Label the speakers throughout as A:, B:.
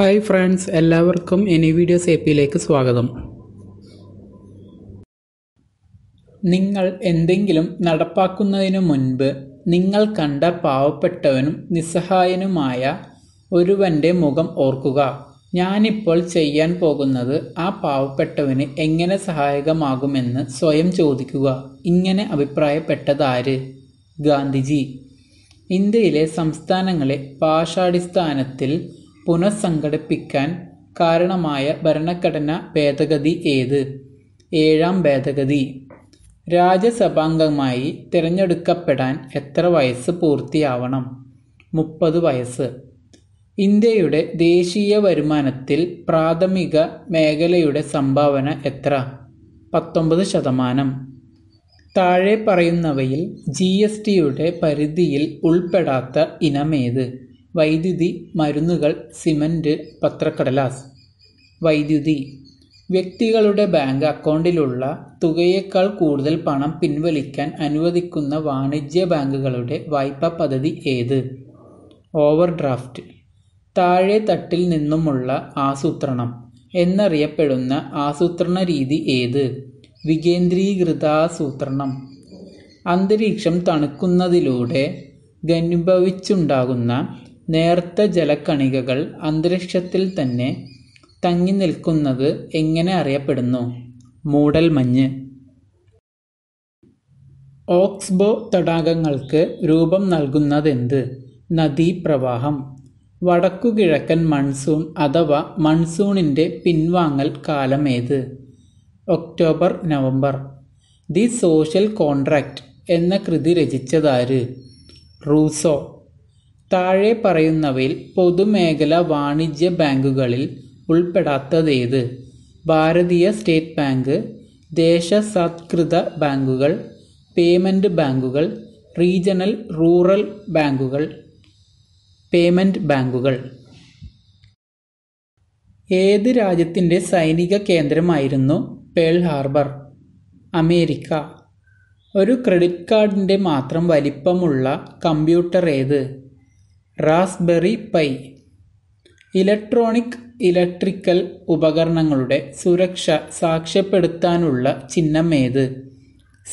A: Hi friends എല്ലാവർക്കും any videos A പിയിലേക്ക് സ്വാഗതം. നിങ്ങൾ എന്തെങ്കിലും നടപ്പാക്കുന്നതിനു മുൻപ് നിങ്ങൾ കണ്ട പാവപ്പെട്ടവനും നിസ്സഹായനുമായ ഒരുവന്റെ മുഖം ഓർക്കുക. ഞാനിപ്പോൾ ചെയ്യാൻ പോകുന്നത് ആ പാവപ്പെട്ടവന് എങ്ങനെ സഹായകമാകുമെന്ന് സ്വയം ചോദിക്കുക. ഇങ്ങനെ അഭിപ്രായപ്പെട്ടതാര്? ഗാന്ധിജി. ഇന്ത്യയിലെ സംസ്ഥാനങ്ങളെ ഭാഷാടിസ്ഥാനത്തിൽ പുനഃസംഘടിപ്പിക്കാൻ കാരണമായ ഭരണഘടനാ ഭേദഗതി ഏത്? ഏഴാം ഭേദഗതി. രാജ്യസഭാംഗമായി തിരഞ്ഞെടുക്കപ്പെടാൻ എത്ര വയസ്സ് പൂർത്തിയാവണം? മുപ്പത് വയസ്സ്. ഇന്ത്യയുടെ ദേശീയ വരുമാനത്തിൽ പ്രാഥമിക മേഖലയുടെ സംഭാവന എത്ര? പത്തൊമ്പത് ശതമാനം. താഴെ പറയുന്നവയിൽ ജി എസ് ടിയുടെ പരിധിയിൽ ഉൾപ്പെടാത്ത ഇനമേത് വൈദ്യുതി മരുന്നുകൾ സിമന്റ് പത്രക്കടലാസ്. വൈദ്യുതി. വ്യക്തികളുടെ ബാങ്ക് അക്കൗണ്ടിലുള്ള തുകയേക്കാൾ കൂടുതൽ പണം പിൻവലിക്കാൻ അനുവദിക്കുന്ന വാണിജ്യ ബാങ്കുകളുടെ വായ്പാ പദ്ധതി ഏത്? ഓവർഡ്രാഫ്റ്റ്. താഴെ തട്ടിൽ നിന്നുമുള്ള ആസൂത്രണം. എന്നറിയപ്പെടുന്ന ആസൂത്രണ രീതി ഏത്? വികേന്ദ്രീകൃതാസൂത്രണം. അന്തരീക്ഷം തണുക്കുന്നതിലൂടെ ഘനീഭവിച്ചുണ്ടാകുന്ന നേർത്ത ജലക്കണികകൾ അന്തരീക്ഷത്തിൽ തന്നെ തങ്ങി നിൽക്കുന്നത് എങ്ങനെ അറിയപ്പെടുന്നു? മൂടൽമഞ്ഞ് ഓക്സ്ബോ തടാകങ്ങൾക്ക് രൂപം നൽകുന്നതെന്ത്? നദീപ്രവാഹം. വടക്കുകിഴക്കൻ മൺസൂൺ അഥവാ മൺസൂണിന്റെ പിൻവാങ്ങൽ കാലമേത് October November. The social contract എന്ന കൃതി രചിച്ചതാര്? റൂസോ. താഴെ പറയുന്നവയിൽ പൊതുമേഖല വാണിജ്യ ബാങ്കുകളിൽ ഉൾപ്പെടാത്തതേത്. ഭാരതീയ സ്റ്റേറ്റ് ബാങ്ക് ദേശസാത്കൃത ബാങ്കുകൾ പേയ്മെന്റ് ബാങ്കുകൾ റീജണൽ റൂറൽ ബാങ്കുകൾ പേയ്മെന്റ് ബാങ്കുകൾ. ഏത് രാജ്യത്തിന്റെ സൈനിക കേന്ദ്രമായിരുന്നു പേൾ ഹാർബർ? അമേരിക്ക. ഒരു ക്രെഡിറ്റ് കാർഡിന്റെ മാത്രം വലിപ്പമുള്ള കമ്പ്യൂട്ടർ ഏത് റാസ്ബെറി പൈ. ഇലക്ട്രോണിക് ഇലക്ട്രിക്കൽ ഉപകരണങ്ങളുടെ സുരക്ഷ സാക്ഷ്യപ്പെടുത്താനുള്ള ചിഹ്നം ഏത്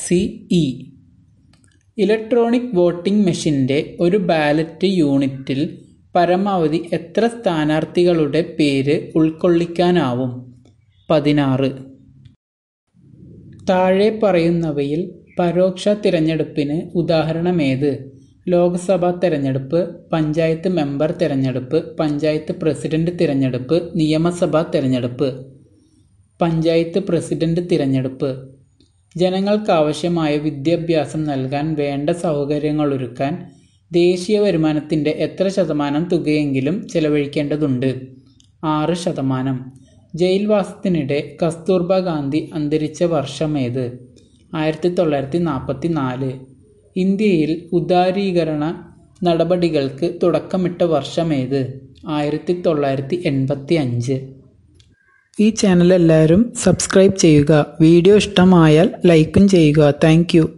A: സി ഇ. ഇലക്ട്രോണിക് വോട്ടിംഗ് മെഷീന്റെ ഒരു ബാലറ്റ് യൂണിറ്റിൽ പരമാവധി എത്ര സ്ഥാനാർത്ഥികളുടെ പേര് ഉൾക്കൊള്ളിക്കാനാവും? പതിനാറ്. താഴെ പറയുന്നവയിൽ പരോക്ഷ തിരഞ്ഞെടുപ്പിന് ഉദാഹരണമേത്? ലോക്സഭാ തെരഞ്ഞെടുപ്പ് പഞ്ചായത്ത് മെമ്പർ തിരഞ്ഞെടുപ്പ് പഞ്ചായത്ത് പ്രസിഡന്റ് തിരഞ്ഞെടുപ്പ് നിയമസഭാ തിരഞ്ഞെടുപ്പ്. പഞ്ചായത്ത് പ്രസിഡന്റ് തിരഞ്ഞെടുപ്പ്. ജനങ്ങൾക്കാവശ്യമായ വിദ്യാഭ്യാസം നൽകാൻ വേണ്ട സൗകര്യങ്ങളൊരുക്കാൻ ദേശീയ വരുമാനത്തിന്റെ എത്ര ശതമാനം തുകയെങ്കിലും ചെലവഴിക്കേണ്ടതുണ്ട്. ആറ് ശതമാനം. ജയിൽവാസത്തിനിടെ കസ്തൂർബ ഗാന്ധി അന്തരിച്ച വർഷമേത് ആയിരത്തി തൊള്ളായിരത്തി നാൽപ്പത്തി നാല് ഇന്ത്യയിൽ ഉദാരീകരണ നടപടികൾക്ക് തുടക്കമിട്ട വർഷമേത്? ആയിരത്തി തൊള്ളായിരത്തി എൺപത്തി അഞ്ച് ഈ ചാനൽ എല്ലാവരും സബ്സ്ക്രൈബ് ചെയ്യുക. വീഡിയോ ഇഷ്ടമായാൽ ലൈക്കും ചെയ്യുക. താങ്ക്